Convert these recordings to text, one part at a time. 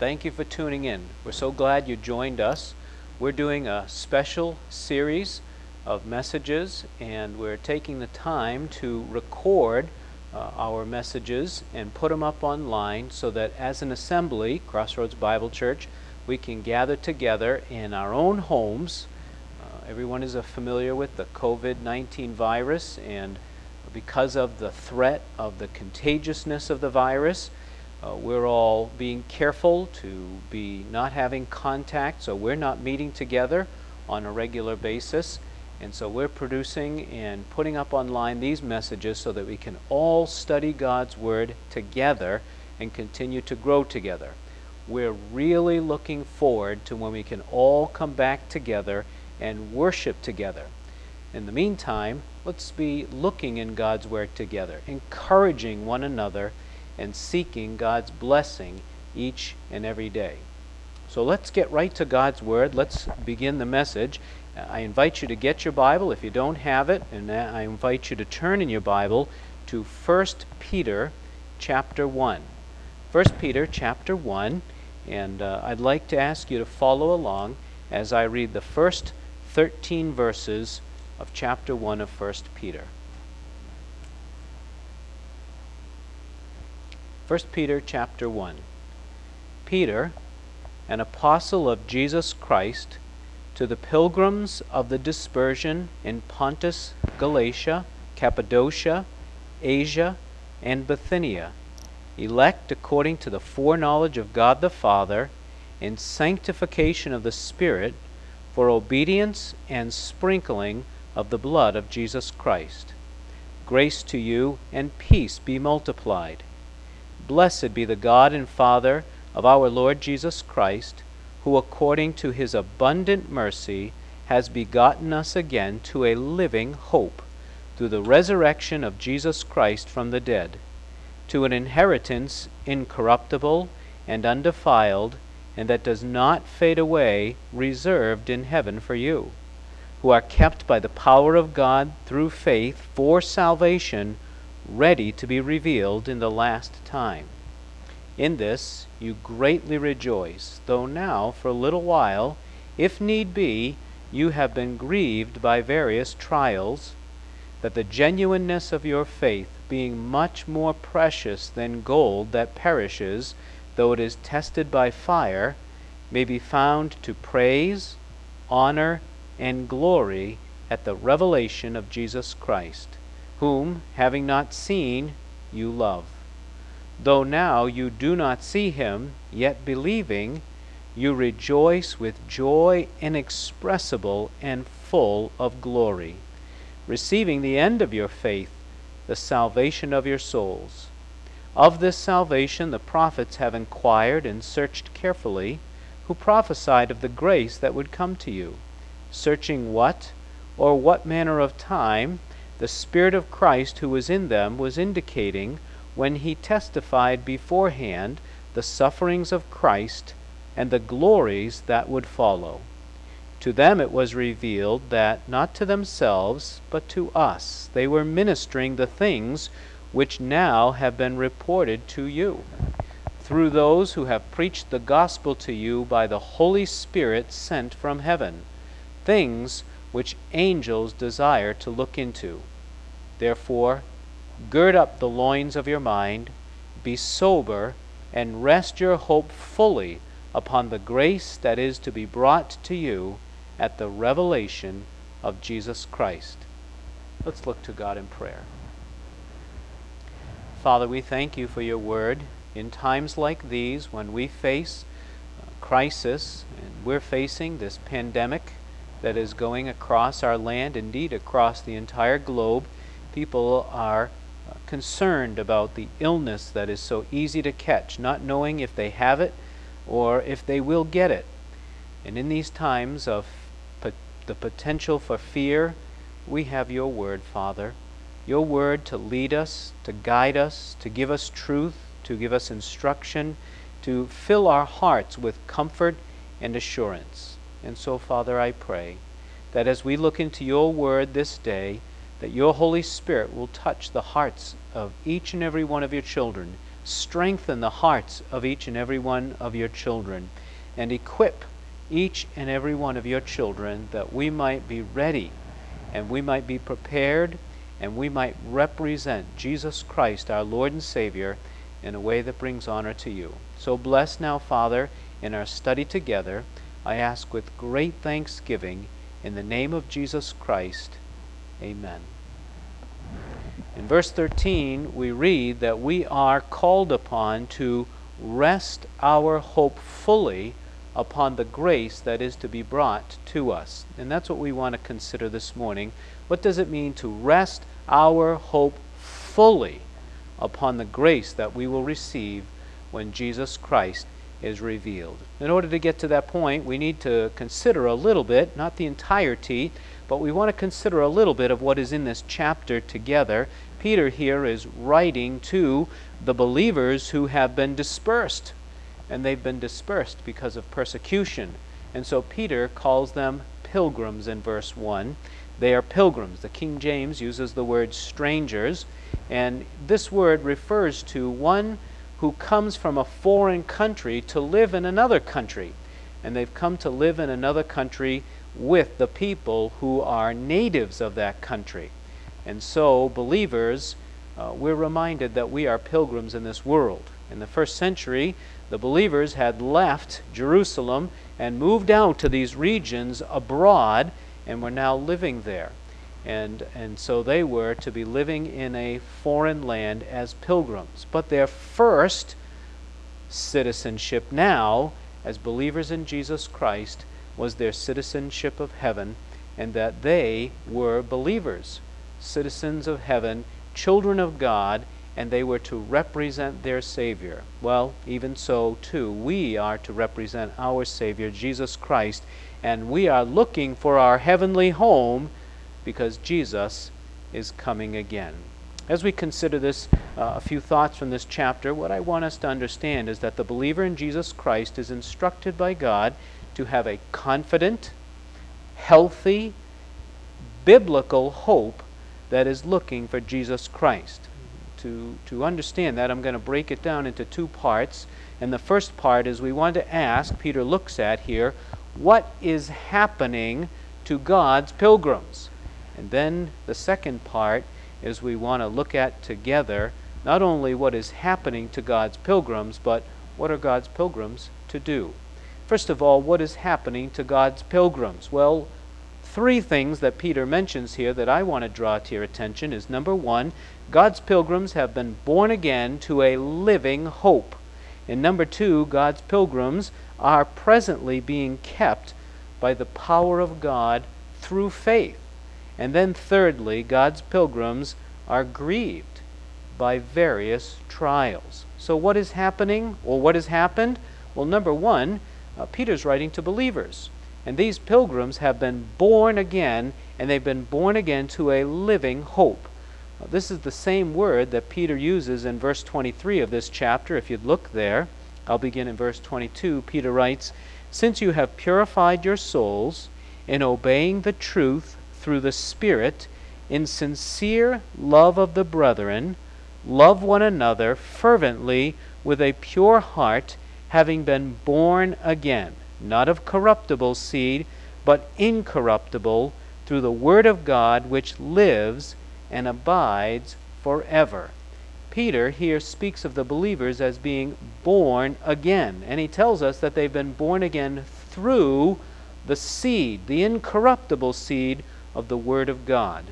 thank you for tuning in. We're so glad you joined us. We're doing a special series of messages, and we're taking the time to record uh, our messages and put them up online so that as an assembly, Crossroads Bible Church, we can gather together in our own homes. Uh, everyone is uh, familiar with the COVID 19 virus, and because of the threat of the contagiousness of the virus, uh, we're all being careful to be not having contact, so we're not meeting together on a regular basis. And so we're producing and putting up online these messages so that we can all study God's Word together and continue to grow together. We're really looking forward to when we can all come back together and worship together. In the meantime, let's be looking in God's Word together, encouraging one another and seeking God's blessing each and every day. So let's get right to God's Word. Let's begin the message. I invite you to get your Bible if you don't have it, and I invite you to turn in your Bible to 1 Peter chapter 1. 1 Peter chapter 1, and uh, I'd like to ask you to follow along as I read the first 13 verses of chapter 1 of 1 Peter. 1 Peter chapter 1. Peter, an apostle of Jesus Christ, to the pilgrims of the dispersion in Pontus, Galatia, Cappadocia, Asia, and Bithynia, elect according to the foreknowledge of God the Father, in sanctification of the Spirit, for obedience and sprinkling of the blood of Jesus Christ. Grace to you and peace be multiplied. Blessed be the God and Father of our Lord Jesus Christ, who according to his abundant mercy has begotten us again to a living hope through the resurrection of Jesus Christ from the dead, to an inheritance incorruptible and undefiled, and that does not fade away, reserved in heaven for you, who are kept by the power of God through faith for salvation ready to be revealed in the last time. In this you greatly rejoice, though now, for a little while, if need be, you have been grieved by various trials, that the genuineness of your faith, being much more precious than gold that perishes, though it is tested by fire, may be found to praise, honor, and glory at the revelation of Jesus Christ whom, having not seen, you love. Though now you do not see him, yet believing, you rejoice with joy inexpressible and full of glory, receiving the end of your faith, the salvation of your souls. Of this salvation the prophets have inquired and searched carefully, who prophesied of the grace that would come to you, searching what, or what manner of time, the Spirit of Christ who was in them was indicating when he testified beforehand the sufferings of Christ and the glories that would follow. To them it was revealed that not to themselves, but to us, they were ministering the things which now have been reported to you, through those who have preached the gospel to you by the Holy Spirit sent from heaven, things which angels desire to look into. Therefore, gird up the loins of your mind, be sober, and rest your hope fully upon the grace that is to be brought to you at the revelation of Jesus Christ. Let's look to God in prayer. Father, we thank you for your word. In times like these, when we face crisis, and we're facing this pandemic that is going across our land, indeed across the entire globe, people are uh, concerned about the illness that is so easy to catch, not knowing if they have it or if they will get it. And in these times of po- the potential for fear, we have your word, Father. Your word to lead us, to guide us, to give us truth, to give us instruction, to fill our hearts with comfort and assurance. And so, Father, I pray that as we look into your word this day, that your Holy Spirit will touch the hearts of each and every one of your children, strengthen the hearts of each and every one of your children, and equip each and every one of your children that we might be ready and we might be prepared and we might represent Jesus Christ, our Lord and Savior, in a way that brings honor to you. So bless now, Father, in our study together. I ask with great thanksgiving in the name of Jesus Christ. Amen. In verse 13, we read that we are called upon to rest our hope fully upon the grace that is to be brought to us. And that's what we want to consider this morning. What does it mean to rest our hope fully upon the grace that we will receive when Jesus Christ is revealed? In order to get to that point, we need to consider a little bit, not the entirety, but we want to consider a little bit of what is in this chapter together. Peter here is writing to the believers who have been dispersed and they've been dispersed because of persecution. And so Peter calls them pilgrims in verse 1. They are pilgrims. The King James uses the word strangers, and this word refers to one who comes from a foreign country to live in another country. And they've come to live in another country with the people who are natives of that country. And so, believers, uh, we're reminded that we are pilgrims in this world. In the first century, the believers had left Jerusalem and moved out to these regions abroad and were now living there. And, and so they were to be living in a foreign land as pilgrims. But their first citizenship now, as believers in Jesus Christ, was their citizenship of heaven, and that they were believers, citizens of heaven, children of God, and they were to represent their Savior. Well, even so, too, we are to represent our Savior, Jesus Christ, and we are looking for our heavenly home because Jesus is coming again. As we consider this, uh, a few thoughts from this chapter, what I want us to understand is that the believer in Jesus Christ is instructed by God to have a confident, healthy, biblical hope that is looking for Jesus Christ to, to understand that, I'm going to break it down into two parts. And the first part is we want to ask, Peter looks at here, what is happening to God's pilgrims? And then the second part is we want to look at together not only what is happening to God's pilgrims, but what are God's pilgrims to do? First of all, what is happening to God's pilgrims? Well, three things that Peter mentions here that I want to draw to your attention is number one, God's pilgrims have been born again to a living hope. And number two, God's pilgrims are presently being kept by the power of God through faith. And then thirdly, God's pilgrims are grieved by various trials. So, what is happening, or what has happened? Well, number one, uh, Peter's writing to believers. And these pilgrims have been born again, and they've been born again to a living hope. This is the same word that Peter uses in verse 23 of this chapter. If you'd look there, I'll begin in verse 22. Peter writes, Since you have purified your souls in obeying the truth through the Spirit, in sincere love of the brethren, love one another fervently with a pure heart, having been born again, not of corruptible seed, but incorruptible, through the Word of God which lives and abides forever. Peter here speaks of the believers as being born again, and he tells us that they've been born again through the seed, the incorruptible seed of the Word of God.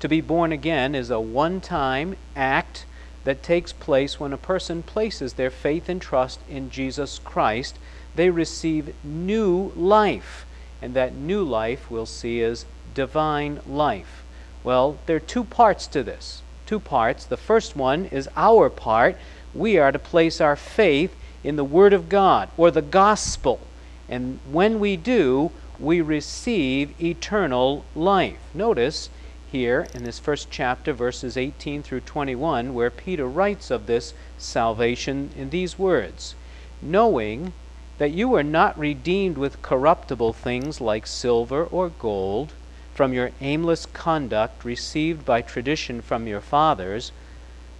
To be born again is a one time act that takes place when a person places their faith and trust in Jesus Christ. They receive new life, and that new life we'll see as divine life. Well, there are two parts to this. Two parts. The first one is our part. We are to place our faith in the Word of God or the gospel. And when we do, we receive eternal life. Notice here in this first chapter, verses 18 through 21, where Peter writes of this salvation in these words Knowing that you were not redeemed with corruptible things like silver or gold from your aimless conduct received by tradition from your fathers,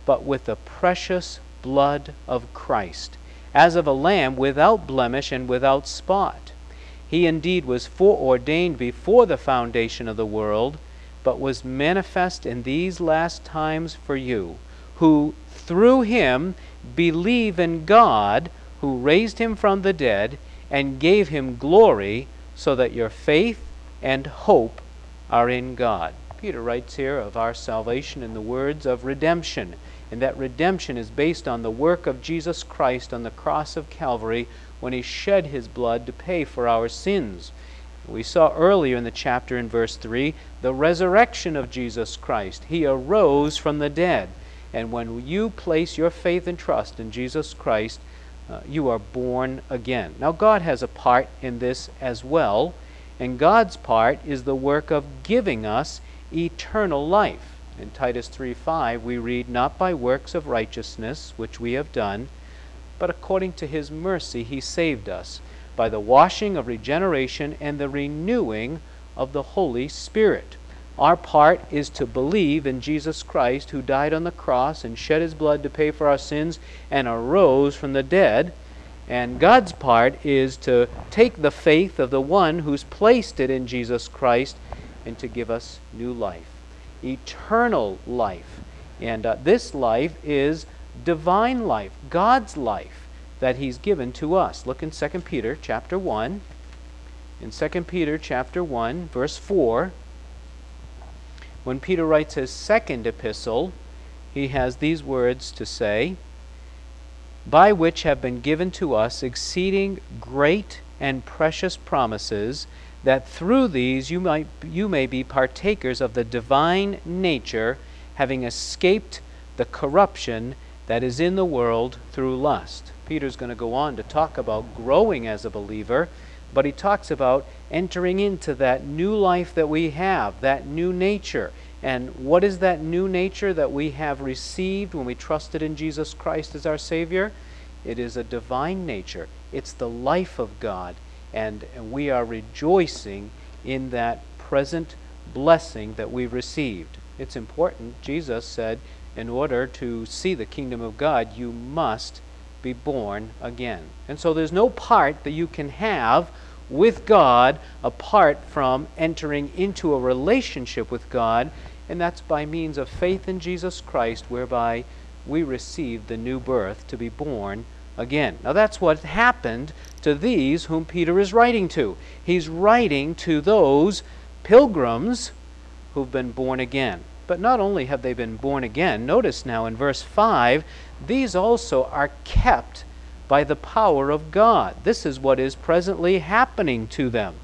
but with the precious blood of Christ, as of a lamb without blemish and without spot. He indeed was foreordained before the foundation of the world, but was manifest in these last times for you, who through him believe in God, who raised him from the dead and gave him glory, so that your faith and hope are in God. Peter writes here of our salvation in the words of redemption, and that redemption is based on the work of Jesus Christ on the cross of Calvary when he shed his blood to pay for our sins. We saw earlier in the chapter in verse 3 the resurrection of Jesus Christ. He arose from the dead. And when you place your faith and trust in Jesus Christ, uh, you are born again. Now, God has a part in this as well, and God's part is the work of giving us eternal life. In Titus 3:5 we read, Not by works of righteousness which we have done, but according to his mercy he saved us, by the washing of regeneration and the renewing of the Holy Spirit. Our part is to believe in Jesus Christ, who died on the cross and shed his blood to pay for our sins and arose from the dead. And God's part is to take the faith of the one who's placed it in Jesus Christ and to give us new life, eternal life. And uh, this life is divine life, God's life that he's given to us. Look in 2 Peter chapter 1. In 2 Peter chapter 1, verse 4, when Peter writes his second epistle, he has these words to say, by which have been given to us exceeding great and precious promises, that through these you, might, you may be partakers of the divine nature, having escaped the corruption that is in the world through lust. Peter's going to go on to talk about growing as a believer, but he talks about entering into that new life that we have, that new nature. And what is that new nature that we have received when we trusted in Jesus Christ as our Savior? It is a divine nature, it's the life of God and, and we are rejoicing in that present blessing that we've received. It's important. Jesus said, in order to see the kingdom of God, you must be born again. And so there's no part that you can have with God apart from entering into a relationship with God, and that's by means of faith in Jesus Christ, whereby we receive the new birth to be born again. Now that's what happened to these whom Peter is writing to. He's writing to those pilgrims who've been born again. But not only have they been born again, notice now in verse 5, these also are kept by the power of God. This is what is presently happening to them.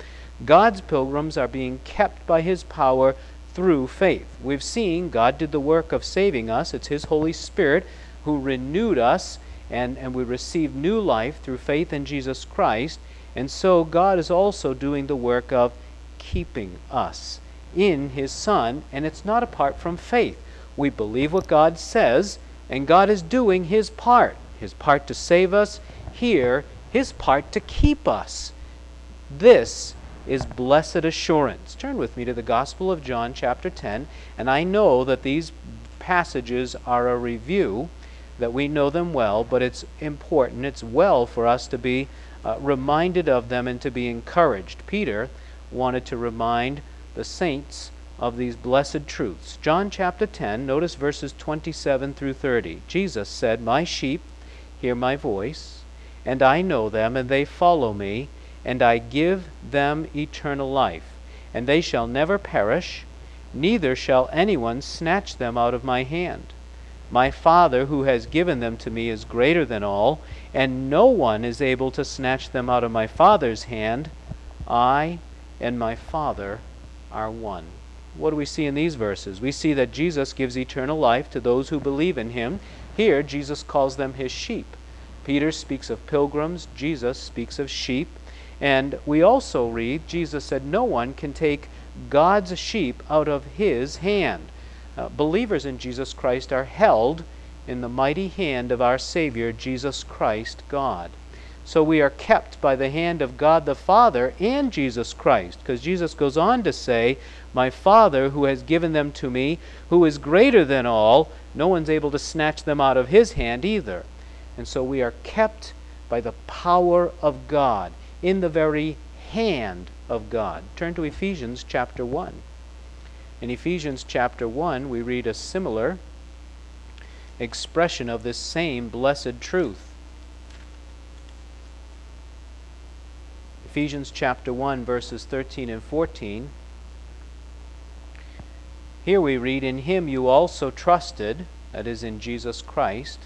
God's pilgrims are being kept by his power through faith. We've seen God did the work of saving us. It's his Holy Spirit who renewed us and, and we receive new life through faith in Jesus Christ. And so God is also doing the work of keeping us in His Son, and it's not apart from faith. We believe what God says, and God is doing His part His part to save us, here, His part to keep us. This is blessed assurance. Turn with me to the Gospel of John, chapter 10, and I know that these passages are a review that we know them well, but it's important, it's well for us to be uh, reminded of them and to be encouraged. Peter wanted to remind the saints of these blessed truths. John chapter 10, notice verses 27 through 30. Jesus said, My sheep hear my voice, and I know them, and they follow me, and I give them eternal life, and they shall never perish, neither shall anyone snatch them out of my hand. My Father who has given them to me is greater than all, and no one is able to snatch them out of my Father's hand. I and my Father are one. What do we see in these verses? We see that Jesus gives eternal life to those who believe in him. Here, Jesus calls them his sheep. Peter speaks of pilgrims, Jesus speaks of sheep. And we also read, Jesus said, No one can take God's sheep out of his hand uh, believers in Jesus Christ are held in the mighty hand of our Savior, Jesus Christ, God. So we are kept by the hand of God the Father and Jesus Christ, because Jesus goes on to say, My Father, who has given them to me, who is greater than all, no one's able to snatch them out of his hand either. And so we are kept by the power of God in the very hand of God. Turn to Ephesians chapter 1. In Ephesians chapter 1, we read a similar expression of this same blessed truth. Ephesians chapter 1, verses 13 and 14. Here we read, In him you also trusted, that is, in Jesus Christ,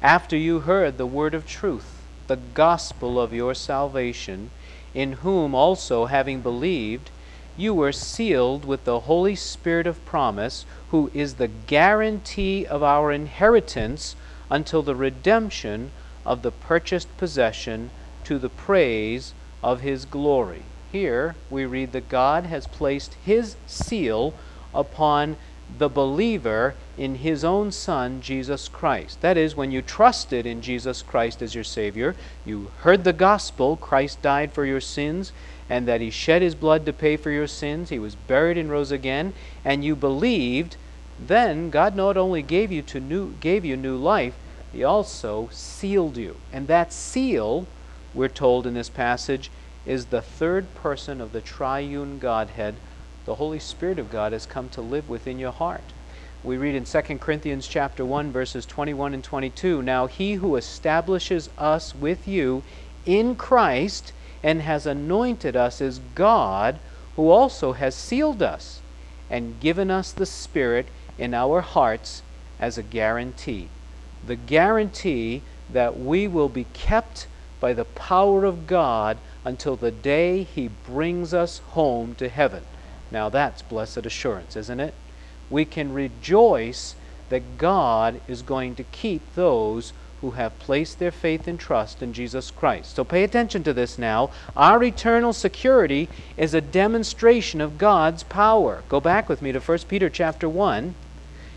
after you heard the word of truth, the gospel of your salvation, in whom also, having believed, you were sealed with the Holy Spirit of promise, who is the guarantee of our inheritance until the redemption of the purchased possession to the praise of his glory. Here we read that God has placed his seal upon the believer in his own Son, Jesus Christ. That is, when you trusted in Jesus Christ as your Savior, you heard the gospel, Christ died for your sins, and that he shed his blood to pay for your sins, he was buried and rose again, and you believed, then God not only gave you to new gave you new life, he also sealed you. And that seal we're told in this passage, is the third person of the triune Godhead. The Holy Spirit of God has come to live within your heart. We read in 2 Corinthians chapter 1 verses 21 and 22, now he who establishes us with you in Christ and has anointed us is God, who also has sealed us and given us the Spirit in our hearts as a guarantee. The guarantee that we will be kept by the power of God until the day He brings us home to heaven. Now that's blessed assurance, isn't it? We can rejoice that God is going to keep those who have placed their faith and trust in Jesus Christ. So pay attention to this now. Our eternal security is a demonstration of God's power. Go back with me to 1 Peter chapter 1.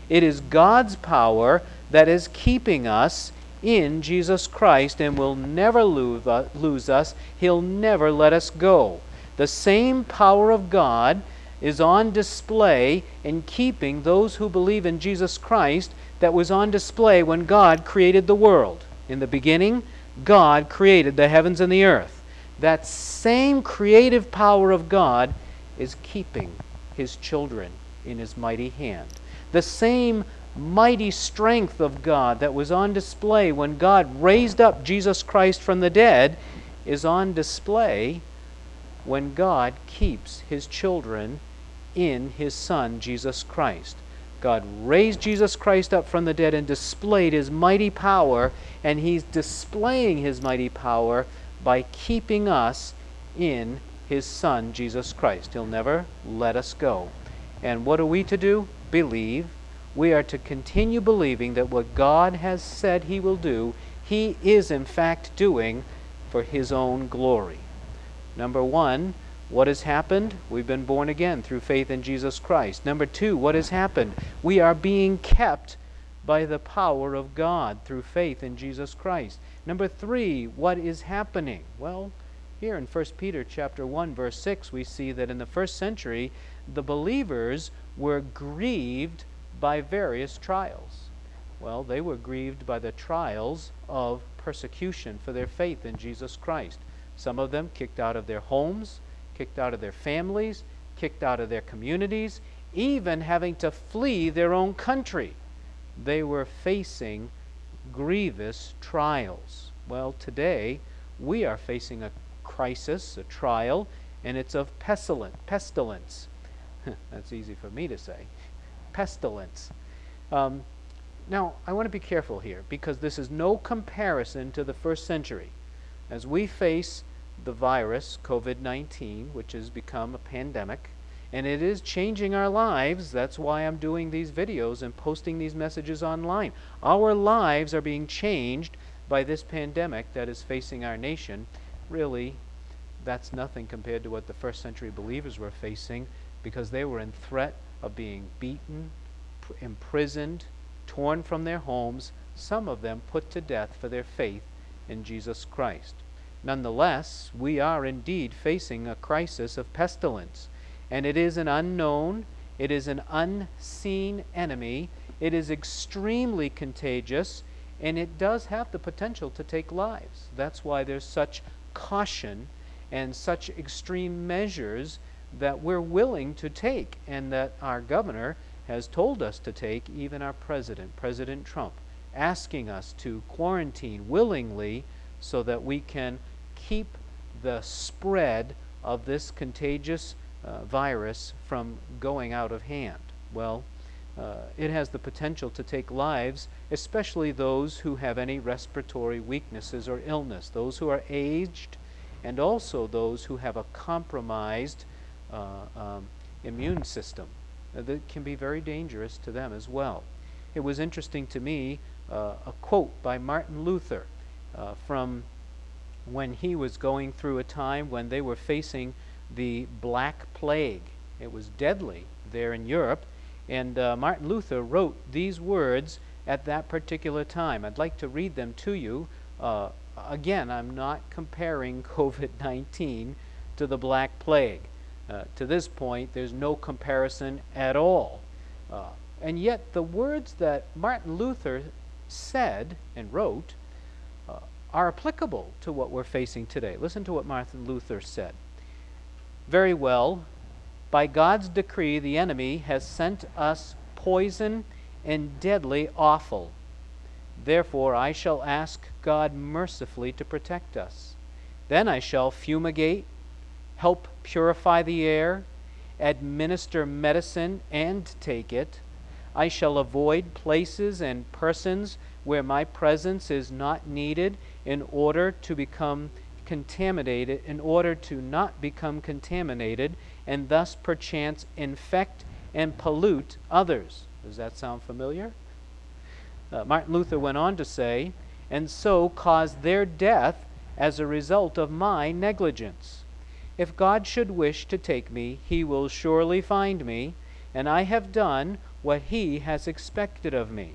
It is God's power that is keeping us in Jesus Christ and will never lose us. He'll never let us go. The same power of God is on display in keeping those who believe in Jesus Christ that was on display when God created the world. In the beginning, God created the heavens and the earth. That same creative power of God is keeping his children in his mighty hand. The same mighty strength of God that was on display when God raised up Jesus Christ from the dead is on display when God keeps his children in his Son, Jesus Christ. God raised Jesus Christ up from the dead and displayed his mighty power, and he's displaying his mighty power by keeping us in his Son, Jesus Christ. He'll never let us go. And what are we to do? Believe we are to continue believing that what God has said He will do, He is in fact doing for His own glory. Number one, what has happened? We've been born again through faith in Jesus Christ. Number two, what has happened? We are being kept by the power of God through faith in Jesus Christ. Number three, what is happening? Well, here in 1 Peter chapter 1 verse 6 we see that in the first century the believers were grieved by various trials. Well, they were grieved by the trials of persecution for their faith in Jesus Christ. Some of them kicked out of their homes, kicked out of their families, kicked out of their communities, even having to flee their own country. They were facing grievous trials. Well, today we are facing a crisis, a trial, and it's of pestilence. pestilence. That's easy for me to say pestilence. Um, now, I want to be careful here because this is no comparison to the first century. As we face the virus, COVID 19, which has become a pandemic, and it is changing our lives. That's why I'm doing these videos and posting these messages online. Our lives are being changed by this pandemic that is facing our nation. Really, that's nothing compared to what the first century believers were facing because they were in threat of being beaten, imprisoned, torn from their homes, some of them put to death for their faith in Jesus Christ. Nonetheless, we are indeed facing a crisis of pestilence, and it is an unknown, it is an unseen enemy. It is extremely contagious, and it does have the potential to take lives. That's why there's such caution and such extreme measures that we're willing to take, and that our governor has told us to take, even our president, President Trump, asking us to quarantine willingly so that we can keep the spread of this contagious uh, virus from going out of hand. Well, uh, it has the potential to take lives, especially those who have any respiratory weaknesses or illness, those who are aged, and also those who have a compromised uh, um, immune system. Uh, that can be very dangerous to them as well. It was interesting to me uh, a quote by Martin Luther uh, from when he was going through a time when they were facing the Black Plague. It was deadly there in Europe, and uh, Martin Luther wrote these words at that particular time. I'd like to read them to you. Uh, again, I'm not comparing COVID 19 to the Black Plague. Uh, to this point, there's no comparison at all. Uh, and yet, the words that Martin Luther said and wrote are applicable to what we're facing today. Listen to what Martin Luther said. Very well, by God's decree, the enemy has sent us poison and deadly offal. Therefore, I shall ask God mercifully to protect us. Then I shall fumigate, help purify the air, administer medicine and take it. I shall avoid places and persons where my presence is not needed in order to become contaminated, in order to not become contaminated, and thus perchance infect and pollute others. Does that sound familiar? Uh, Martin Luther went on to say, and so cause their death as a result of my negligence. If God should wish to take me, he will surely find me, and I have done what he has expected of me.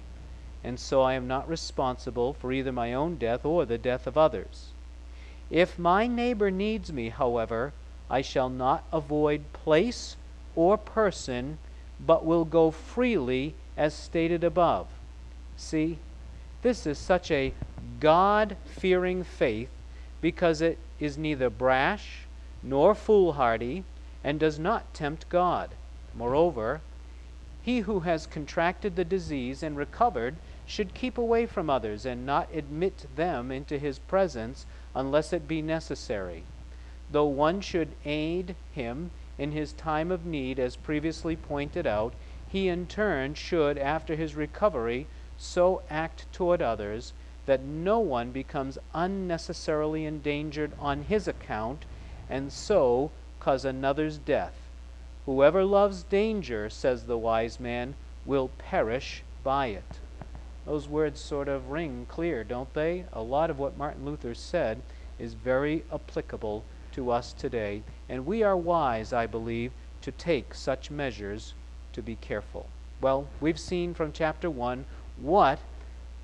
And so I am not responsible for either my own death or the death of others. If my neighbor needs me, however, I shall not avoid place or person, but will go freely as stated above. See, this is such a God fearing faith because it is neither brash nor foolhardy and does not tempt God. Moreover, he who has contracted the disease and recovered should keep away from others and not admit them into his presence unless it be necessary. Though one should aid him in his time of need, as previously pointed out, he in turn should, after his recovery, so act toward others that no one becomes unnecessarily endangered on his account and so cause another's death. Whoever loves danger, says the wise man, will perish by it. Those words sort of ring clear, don't they? A lot of what Martin Luther said is very applicable to us today, and we are wise, I believe, to take such measures to be careful. Well, we've seen from chapter 1 what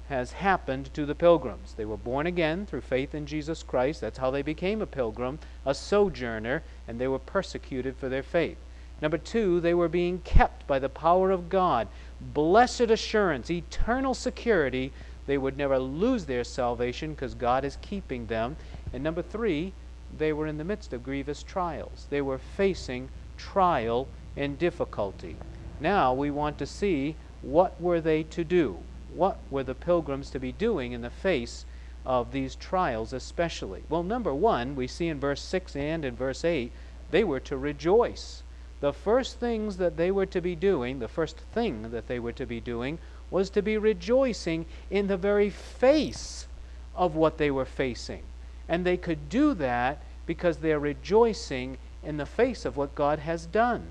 has happened to the pilgrims. They were born again through faith in Jesus Christ. That's how they became a pilgrim, a sojourner, and they were persecuted for their faith. Number two, they were being kept by the power of God. Blessed assurance, eternal security. They would never lose their salvation because God is keeping them. And number three, they were in the midst of grievous trials. They were facing trial and difficulty. Now we want to see what were they to do? What were the pilgrims to be doing in the face of these trials, especially? Well, number one, we see in verse 6 and in verse 8, they were to rejoice. The first things that they were to be doing, the first thing that they were to be doing, was to be rejoicing in the very face of what they were facing. And they could do that because they're rejoicing in the face of what God has done.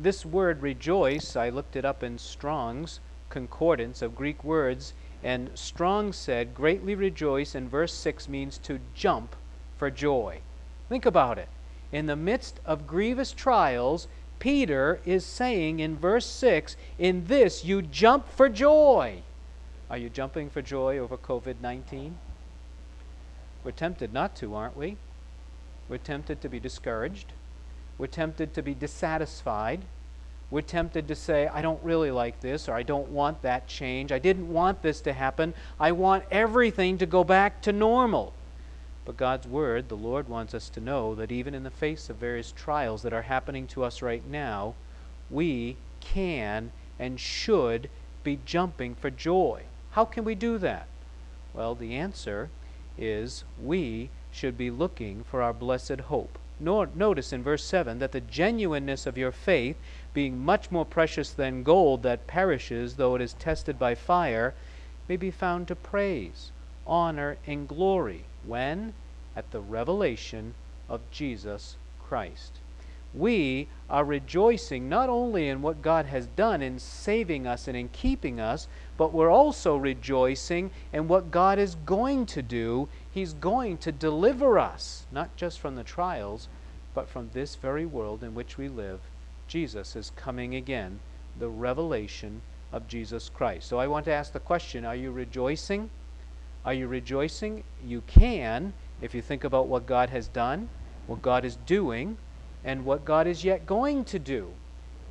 This word rejoice, I looked it up in Strong's concordance of Greek words, and Strong said, greatly rejoice in verse 6 means to jump for joy. Think about it. In the midst of grievous trials, Peter is saying in verse 6, In this you jump for joy. Are you jumping for joy over COVID 19? We're tempted not to, aren't we? We're tempted to be discouraged. We're tempted to be dissatisfied. We're tempted to say, I don't really like this, or I don't want that change. I didn't want this to happen. I want everything to go back to normal. But God's Word, the Lord wants us to know that even in the face of various trials that are happening to us right now, we can and should be jumping for joy. How can we do that? Well, the answer is we should be looking for our blessed hope. Notice in verse 7 that the genuineness of your faith, being much more precious than gold that perishes though it is tested by fire, may be found to praise, honor, and glory. When? At the revelation of Jesus Christ. We are rejoicing not only in what God has done in saving us and in keeping us, but we're also rejoicing in what God is going to do. He's going to deliver us, not just from the trials, but from this very world in which we live. Jesus is coming again, the revelation of Jesus Christ. So I want to ask the question Are you rejoicing? Are you rejoicing? You can if you think about what God has done, what God is doing, and what God is yet going to do.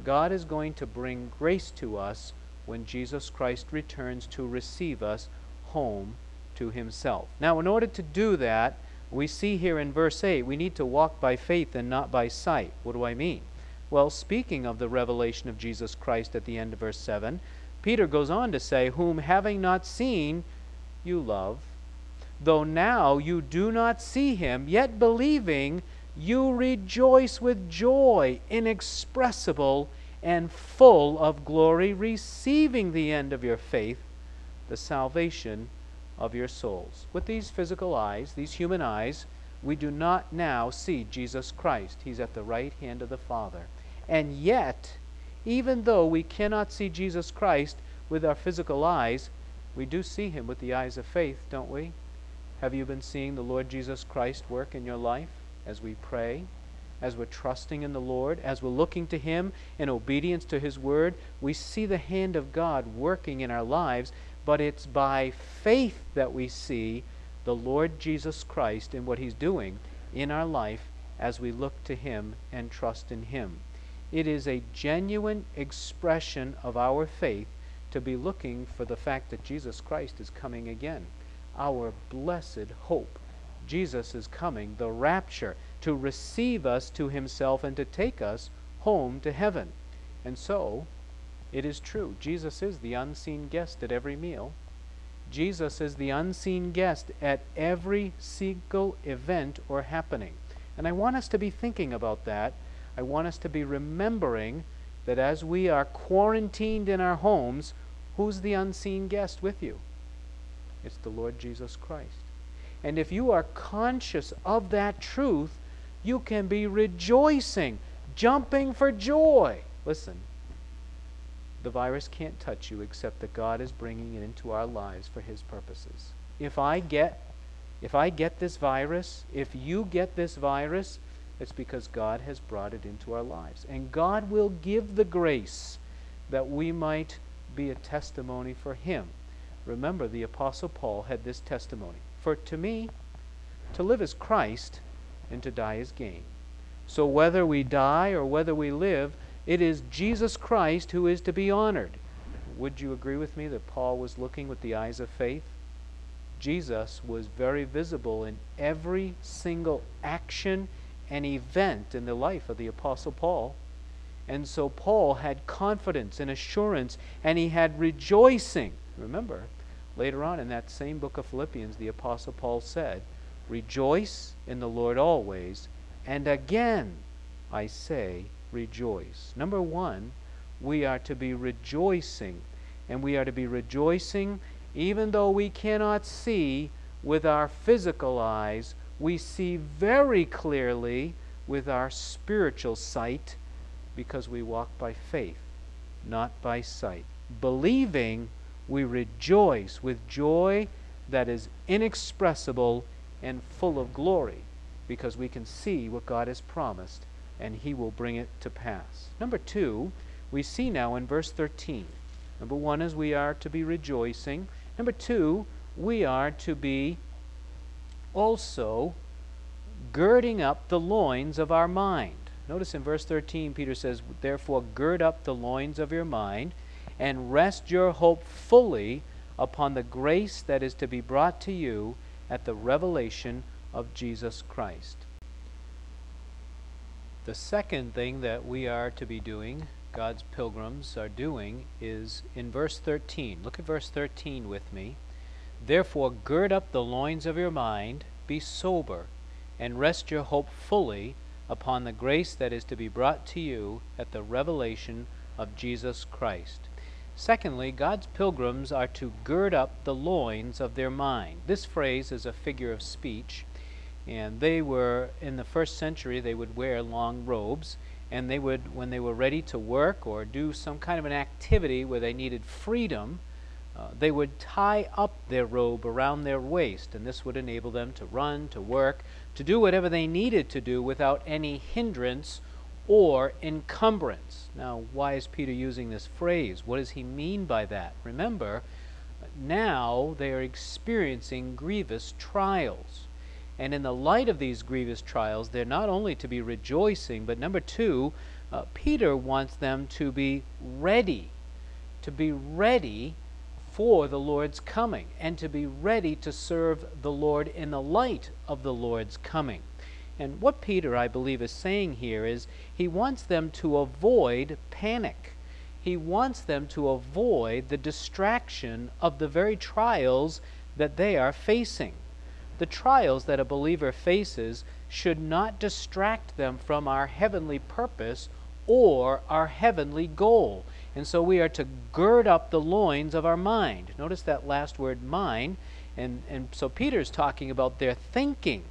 God is going to bring grace to us when Jesus Christ returns to receive us home to himself. Now, in order to do that, we see here in verse 8, we need to walk by faith and not by sight. What do I mean? Well, speaking of the revelation of Jesus Christ at the end of verse 7, Peter goes on to say, Whom having not seen, you love. Though now you do not see him, yet believing, you rejoice with joy inexpressible and full of glory, receiving the end of your faith, the salvation of your souls. With these physical eyes, these human eyes, we do not now see Jesus Christ. He's at the right hand of the Father. And yet, even though we cannot see Jesus Christ with our physical eyes, we do see him with the eyes of faith, don't we? Have you been seeing the Lord Jesus Christ work in your life as we pray? as we're trusting in the Lord, as we're looking to Him in obedience to His word, we see the hand of God working in our lives, but it's by faith that we see the Lord Jesus Christ and what He's doing in our life as we look to Him and trust in Him. It is a genuine expression of our faith to be looking for the fact that Jesus Christ is coming again. Our blessed hope. Jesus is coming, the rapture to receive us to himself and to take us home to heaven. And so, it is true. Jesus is the unseen guest at every meal. Jesus is the unseen guest at every single event or happening. And I want us to be thinking about that. I want us to be remembering that as we are quarantined in our homes, who's the unseen guest with you? It's the Lord Jesus Christ. And if you are conscious of that truth, you can be rejoicing, jumping for joy. Listen, the virus can't touch you except that God is bringing it into our lives for his purposes. If I get if I get this virus, if you get this virus, it's because God has brought it into our lives. And God will give the grace that we might be a testimony for him. Remember, the Apostle Paul had this testimony. For to me, to live is Christ, and to die is gain. So whether we die or whether we live, it is Jesus Christ who is to be honored. Would you agree with me that Paul was looking with the eyes of faith? Jesus was very visible in every single action and event in the life of the Apostle Paul. And so Paul had confidence and assurance, and he had rejoicing. Remember, later on in that same book of Philippians, the Apostle Paul said, Rejoice in the Lord always. And again, I say, rejoice. Number one, we are to be rejoicing. And we are to be rejoicing even though we cannot see with our physical eyes, we see very clearly with our spiritual sight because we walk by faith, not by sight. Believing, we rejoice with joy that is inexpressible and full of glory because we can see what God has promised and He will bring it to pass. Number two, we see now in verse 13. Number one is we are to be rejoicing. Number two, we are to be also girding up the loins of our mind. Notice in verse 13, Peter says, Therefore, gird up the loins of your mind and rest your hope fully upon the grace that is to be brought to you at the revelation of Jesus Christ. The second thing that we are to be doing, God's pilgrims are doing, is in verse 13. Look at verse 13 with me. Therefore, gird up the loins of your mind, be sober, and rest your hope fully upon the grace that is to be brought to you at the revelation of Jesus Christ. Secondly, God's pilgrims are to gird up the loins of their mind. This phrase is a figure of speech, and they were, in the first century, they would wear long robes, and they would, when they were ready to work or do some kind of an activity where they needed freedom, uh, they would tie up their robe around their waist, and this would enable them to run, to work, to do whatever they needed to do without any hindrance or encumbrance. Now, why is Peter using this phrase? What does he mean by that? Remember, now they are experiencing grievous trials. And in the light of these grievous trials, they're not only to be rejoicing, but number two, uh, Peter wants them to be ready, to be ready for the Lord's coming, and to be ready to serve the Lord in the light of the Lord's coming. And what Peter, I believe, is saying here is he wants them to avoid panic. He wants them to avoid the distraction of the very trials that they are facing. The trials that a believer faces should not distract them from our heavenly purpose or our heavenly goal. And so we are to gird up the loins of our mind. Notice that last word, mind. And, and so Peter's talking about their thinking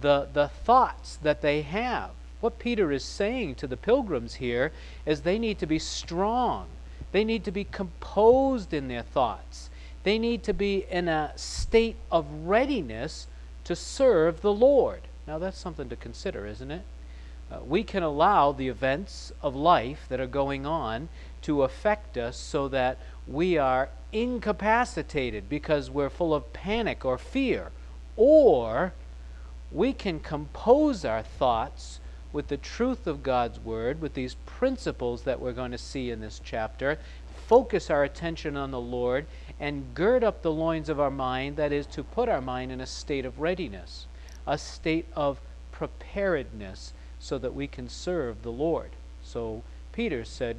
the, the thoughts that they have. What Peter is saying to the pilgrims here is they need to be strong. They need to be composed in their thoughts. They need to be in a state of readiness to serve the Lord. Now, that's something to consider, isn't it? Uh, we can allow the events of life that are going on to affect us so that we are incapacitated because we're full of panic or fear. Or we can compose our thoughts with the truth of God's Word, with these principles that we're going to see in this chapter, focus our attention on the Lord, and gird up the loins of our mind, that is, to put our mind in a state of readiness, a state of preparedness, so that we can serve the Lord. So Peter said,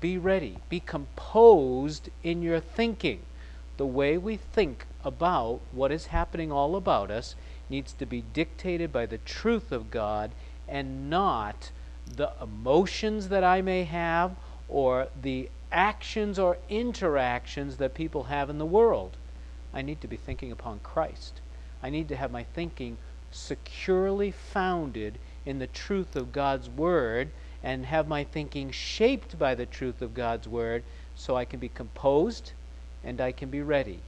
Be ready, be composed in your thinking. The way we think about what is happening all about us needs to be dictated by the truth of God and not the emotions that I may have or the actions or interactions that people have in the world. I need to be thinking upon Christ. I need to have my thinking securely founded in the truth of God's Word and have my thinking shaped by the truth of God's Word so I can be composed and I can be ready.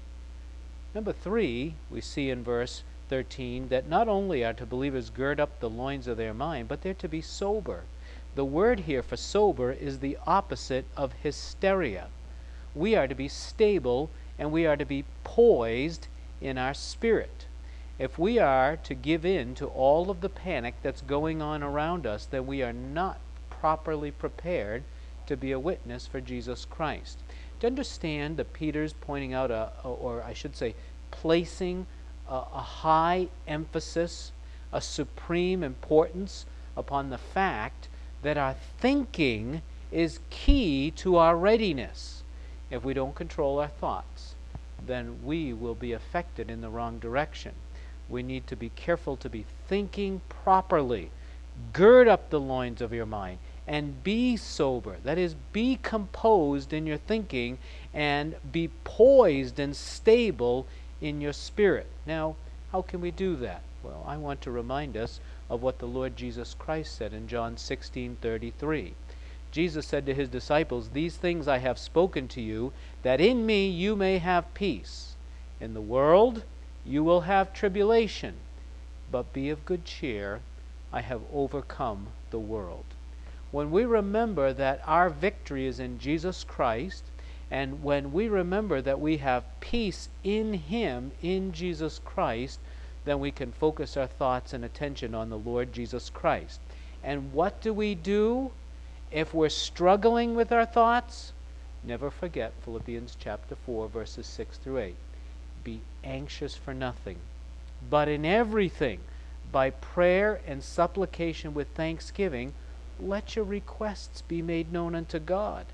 Number three, we see in verse 13 that not only are to believers gird up the loins of their mind, but they're to be sober. The word here for sober is the opposite of hysteria. We are to be stable and we are to be poised in our spirit. If we are to give in to all of the panic that's going on around us, then we are not properly prepared to be a witness for Jesus Christ. To understand that Peter's pointing out, a, or I should say, placing a, a high emphasis, a supreme importance upon the fact that our thinking is key to our readiness. If we don't control our thoughts, then we will be affected in the wrong direction. We need to be careful to be thinking properly. Gird up the loins of your mind and be sober. That is, be composed in your thinking and be poised and stable in your spirit. Now, how can we do that? Well, I want to remind us of what the Lord Jesus Christ said in John 16:33. Jesus said to his disciples, "These things I have spoken to you, that in me you may have peace. In the world you will have tribulation, but be of good cheer, I have overcome the world." When we remember that our victory is in Jesus Christ, and when we remember that we have peace in Him, in Jesus Christ, then we can focus our thoughts and attention on the Lord Jesus Christ. And what do we do if we're struggling with our thoughts? Never forget Philippians chapter 4, verses 6 through 8. Be anxious for nothing, but in everything, by prayer and supplication with thanksgiving, let your requests be made known unto God.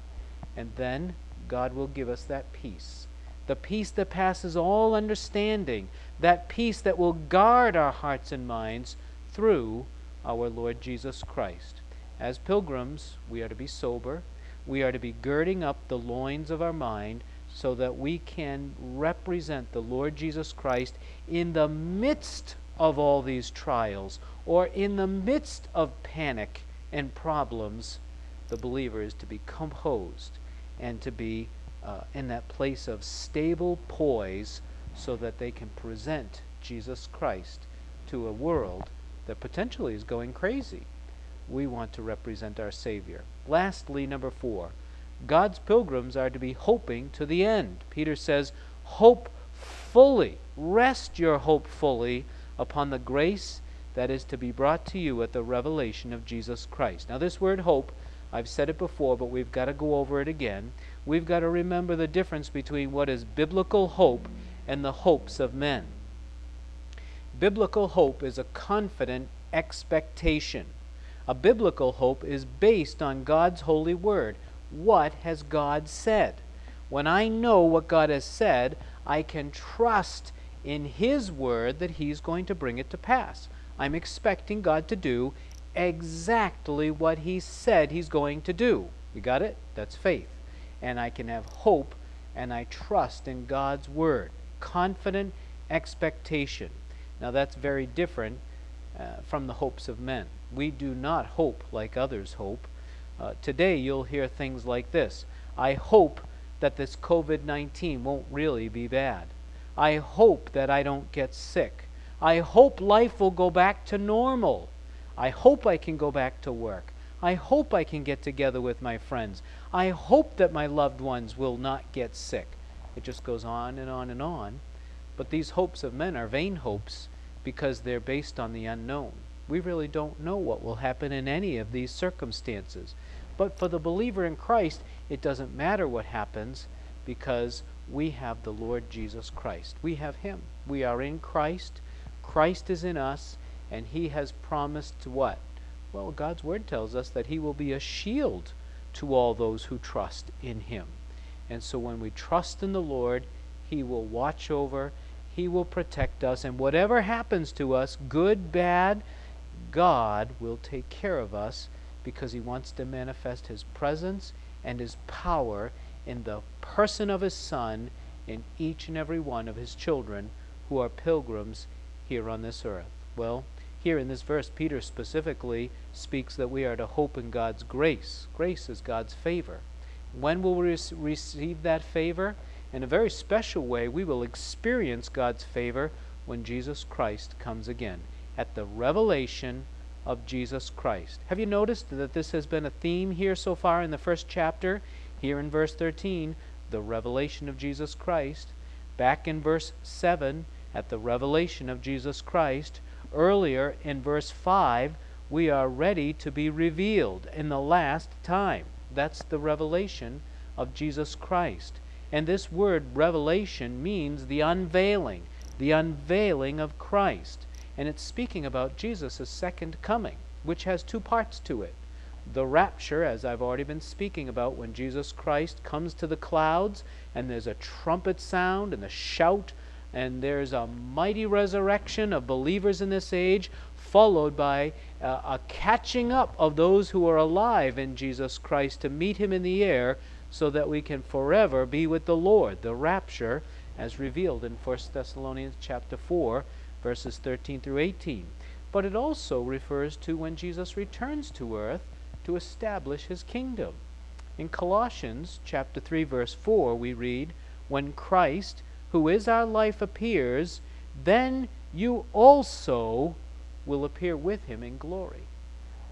And then God will give us that peace. The peace that passes all understanding, that peace that will guard our hearts and minds through our Lord Jesus Christ. As pilgrims, we are to be sober. We are to be girding up the loins of our mind so that we can represent the Lord Jesus Christ in the midst of all these trials or in the midst of panic and problems. The believer is to be composed and to be uh, in that place of stable poise so that they can present Jesus Christ to a world that potentially is going crazy. We want to represent our Savior. Lastly, number four, God's pilgrims are to be hoping to the end. Peter says, Hope fully, rest your hope fully upon the grace that is to be brought to you at the revelation of Jesus Christ. Now, this word hope, I've said it before, but we've got to go over it again. We've got to remember the difference between what is biblical hope and the hopes of men. Biblical hope is a confident expectation. A biblical hope is based on God's holy word. What has God said? When I know what God has said, I can trust in His word that He's going to bring it to pass. I'm expecting God to do exactly what He said He's going to do. You got it? That's faith. And I can have hope and I trust in God's word. Confident expectation. Now, that's very different uh, from the hopes of men. We do not hope like others hope. Uh, today, you'll hear things like this I hope that this COVID 19 won't really be bad. I hope that I don't get sick. I hope life will go back to normal. I hope I can go back to work. I hope I can get together with my friends. I hope that my loved ones will not get sick. It just goes on and on and on. But these hopes of men are vain hopes because they're based on the unknown. We really don't know what will happen in any of these circumstances. But for the believer in Christ, it doesn't matter what happens because we have the Lord Jesus Christ. We have Him. We are in Christ. Christ is in us, and He has promised to what? Well, God's Word tells us that He will be a shield to all those who trust in Him. And so when we trust in the Lord, He will watch over, He will protect us, and whatever happens to us, good, bad, God will take care of us because He wants to manifest His presence and His power in the person of His Son in each and every one of His children who are pilgrims here on this earth. Well, here in this verse, Peter specifically speaks that we are to hope in God's grace. Grace is God's favor. When will we receive that favor? In a very special way, we will experience God's favor when Jesus Christ comes again, at the revelation of Jesus Christ. Have you noticed that this has been a theme here so far in the first chapter? Here in verse 13, the revelation of Jesus Christ. Back in verse 7, at the revelation of Jesus Christ. Earlier in verse 5, we are ready to be revealed in the last time. That's the revelation of Jesus Christ. And this word revelation means the unveiling, the unveiling of Christ. And it's speaking about Jesus' second coming, which has two parts to it. The rapture, as I've already been speaking about, when Jesus Christ comes to the clouds and there's a trumpet sound and the shout, and there's a mighty resurrection of believers in this age, followed by uh, a catching up of those who are alive in Jesus Christ to meet him in the air so that we can forever be with the Lord. The rapture, as revealed in 1 Thessalonians chapter 4, verses 13 through 18. But it also refers to when Jesus returns to earth to establish his kingdom. In Colossians chapter 3 verse 4 we read, "When Christ, who is our life appears, then you also will appear with him in glory."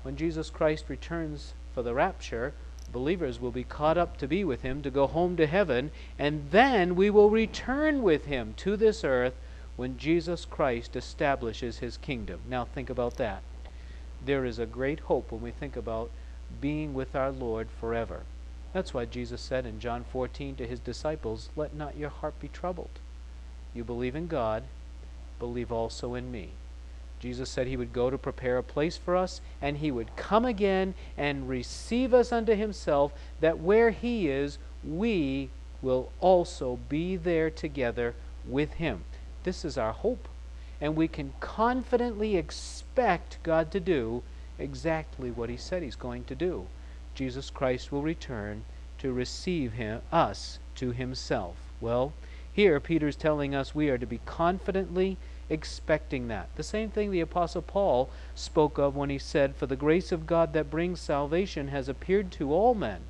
When Jesus Christ returns for the rapture, believers will be caught up to be with him to go home to heaven, and then we will return with him to this earth when Jesus Christ establishes his kingdom. Now think about that. there is a great hope when we think about being with our Lord forever. That's why Jesus said in John 14 to his disciples, Let not your heart be troubled. You believe in God, believe also in me. Jesus said he would go to prepare a place for us, and he would come again and receive us unto himself, that where he is, we will also be there together with him. This is our hope. And we can confidently expect God to do exactly what he said he's going to do. Jesus Christ will return to receive him, us to himself. Well, here Peter's telling us we are to be confidently expecting that. The same thing the Apostle Paul spoke of when he said, For the grace of God that brings salvation has appeared to all men,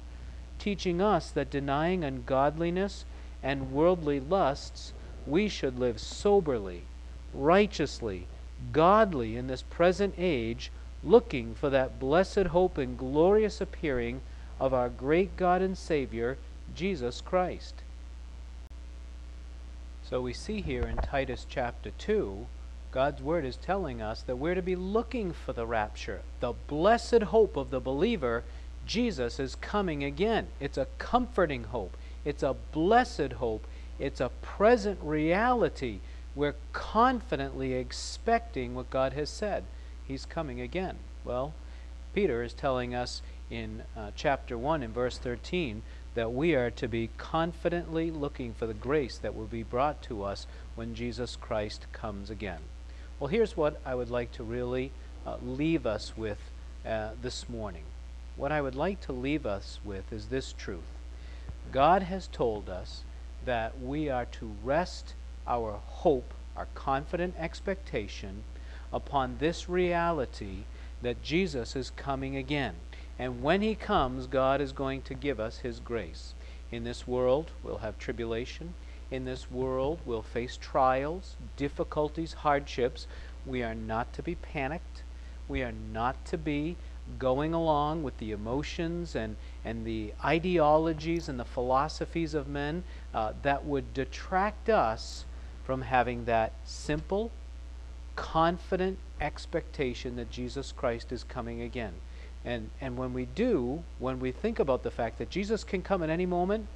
teaching us that denying ungodliness and worldly lusts, we should live soberly, righteously, godly in this present age, looking for that blessed hope and glorious appearing of our great God and Savior, Jesus Christ. So we see here in Titus chapter 2, God's word is telling us that we're to be looking for the rapture, the blessed hope of the believer. Jesus is coming again. It's a comforting hope, it's a blessed hope, it's a present reality. We're confidently expecting what God has said. He's coming again. Well, Peter is telling us in uh, chapter 1 in verse 13 that we are to be confidently looking for the grace that will be brought to us when Jesus Christ comes again. Well, here's what I would like to really uh, leave us with uh, this morning. What I would like to leave us with is this truth God has told us that we are to rest our hope, our confident expectation upon this reality that Jesus is coming again. And when he comes, God is going to give us his grace. In this world, we'll have tribulation. In this world, we'll face trials, difficulties, hardships. We are not to be panicked. We are not to be going along with the emotions and, and the ideologies and the philosophies of men uh, that would detract us from having that simple, confident expectation that Jesus Christ is coming again. And, and when we do, when we think about the fact that Jesus can come at any moment,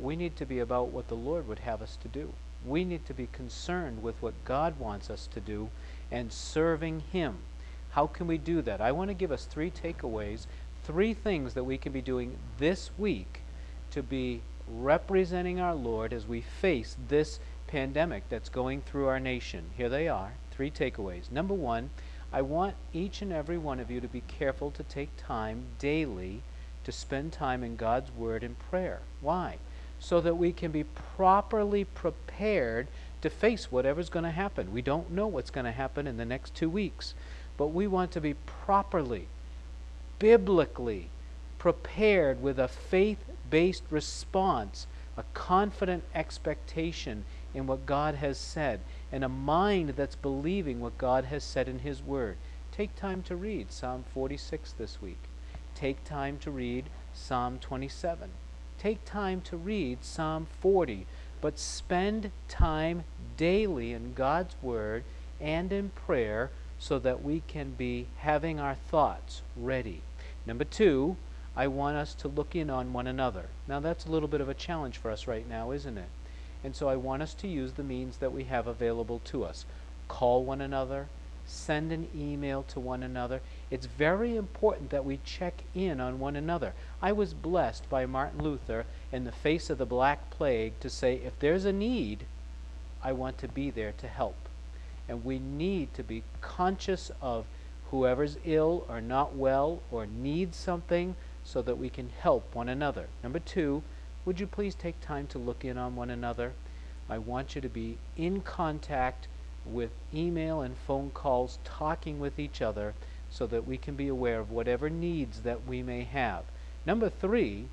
we need to be about what the Lord would have us to do. We need to be concerned with what God wants us to do and serving Him. How can we do that? I want to give us three takeaways, three things that we can be doing this week to be representing our Lord as we face this pandemic that's going through our nation. Here they are three takeaways. Number one, I want each and every one of you to be careful to take time daily to spend time in God's Word and prayer. Why? So that we can be properly prepared to face whatever's going to happen. We don't know what's going to happen in the next two weeks, but we want to be properly, biblically prepared with a faith based response, a confident expectation in what God has said and a mind that's believing what God has said in His Word. Take time to read Psalm 46 this week. Take time to read Psalm 27. Take time to read Psalm 40. But spend time daily in God's Word and in prayer so that we can be having our thoughts ready. Number two, I want us to look in on one another. Now, that's a little bit of a challenge for us right now, isn't it? And so I want us to use the means that we have available to us. Call one another, send an email to one another. It's very important that we check in on one another. I was blessed by Martin Luther in the face of the Black Plague to say, if there's a need, I want to be there to help. And we need to be conscious of whoever's ill or not well or needs something so that we can help one another. Number two, would you please take time to look in on one another? I want you to be in contact with email and phone calls, talking with each other so that we can be aware of whatever needs that we may have. Number three,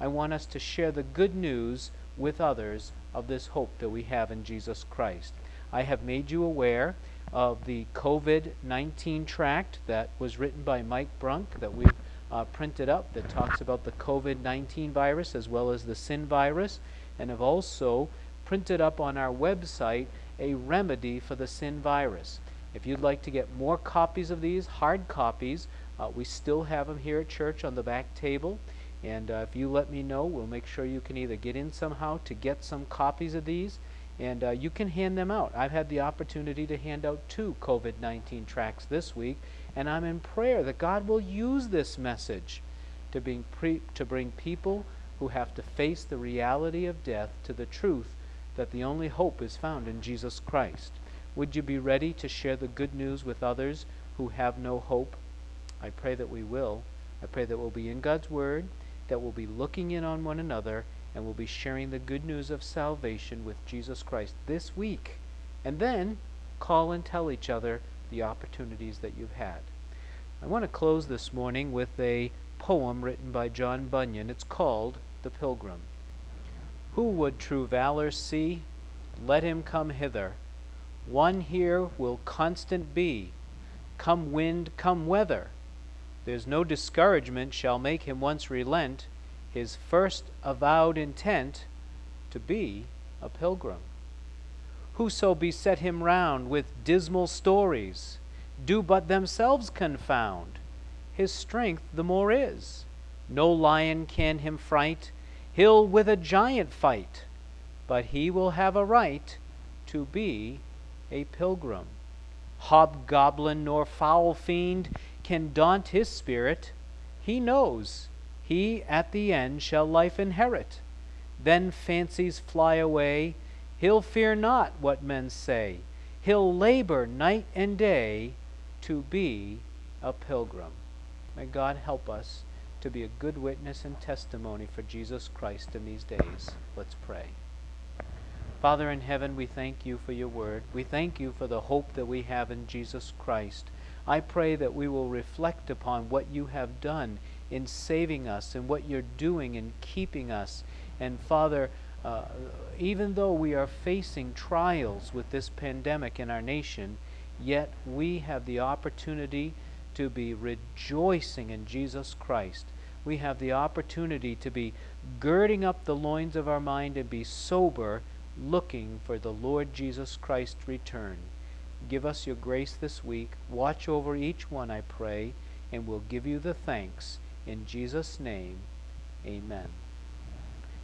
I want us to share the good news with others of this hope that we have in Jesus Christ. I have made you aware of the COVID 19 tract that was written by Mike Brunk that we've uh, printed up that talks about the COVID 19 virus as well as the sin virus, and have also printed up on our website a remedy for the sin virus. If you'd like to get more copies of these, hard copies, uh, we still have them here at church on the back table. And uh, if you let me know, we'll make sure you can either get in somehow to get some copies of these, and uh, you can hand them out. I've had the opportunity to hand out two COVID 19 tracks this week, and I'm in prayer that God will use this message to bring, pre- to bring people who have to face the reality of death to the truth that the only hope is found in Jesus Christ. Would you be ready to share the good news with others who have no hope? I pray that we will. I pray that we'll be in God's Word that we'll be looking in on one another and we'll be sharing the good news of salvation with Jesus Christ this week. And then call and tell each other the opportunities that you've had. I want to close this morning with a poem written by John Bunyan. It's called The Pilgrim. Who would true valor see? Let him come hither. One here will constant be, come wind, come weather. There's no discouragement shall make him once relent his first avowed intent to be a pilgrim. Whoso beset him round with dismal stories do but themselves confound. His strength the more is. No lion can him fright, he'll with a giant fight, but he will have a right to be a pilgrim. Hobgoblin nor foul fiend can daunt his spirit. He knows he at the end shall life inherit. Then fancies fly away. He'll fear not what men say. He'll labor night and day to be a pilgrim. May God help us to be a good witness and testimony for Jesus Christ in these days. Let's pray. Father in heaven, we thank you for your word. We thank you for the hope that we have in Jesus Christ. I pray that we will reflect upon what you have done in saving us and what you're doing in keeping us. And Father, uh, even though we are facing trials with this pandemic in our nation, yet we have the opportunity to be rejoicing in Jesus Christ. We have the opportunity to be girding up the loins of our mind and be sober, looking for the Lord Jesus Christ's return. Give us your grace this week. Watch over each one, I pray, and we'll give you the thanks. In Jesus' name, amen.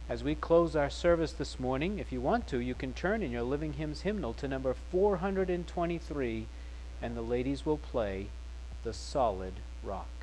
As we close our service this morning, if you want to, you can turn in your Living Hymns hymnal to number 423, and the ladies will play The Solid Rock.